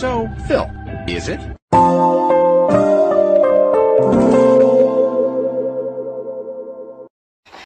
So, Phil, is it?